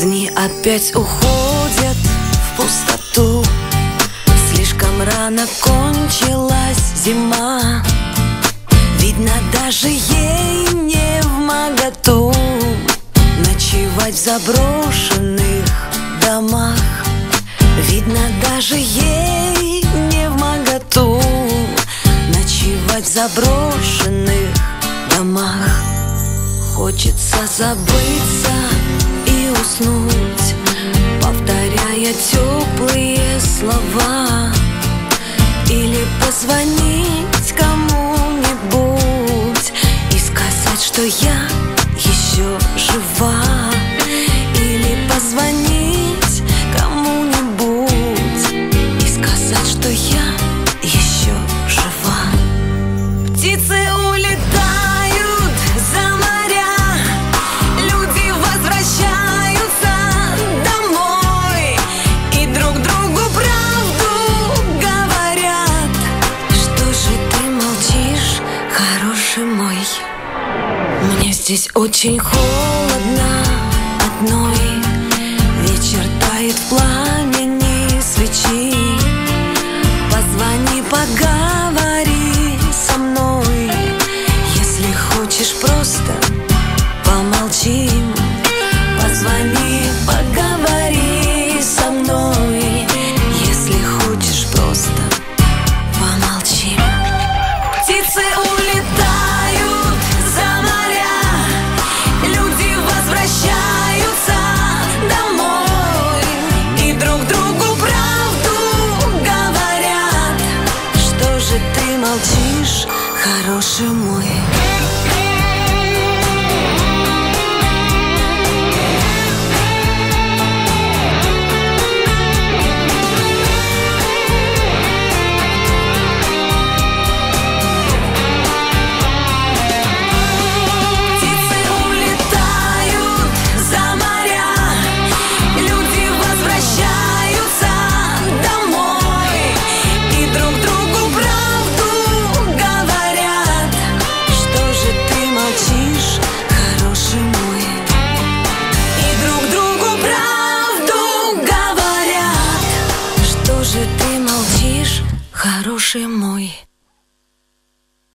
Дни опять уходят в пустоту. Слишком рано кончилась зима. Видно, даже ей не в моготу. Ночевать в заброшенных домах. Видно, даже ей не в моготу. Ночевать в заброшенных домах. Хочется забыться уснуть Повторяя теплые слова. Или позвонить кому-нибудь И сказать, что я еще жива. Или позвонить здесь очень холодно одной молчишь, хороший мой? же ты молчишь, хороший мой?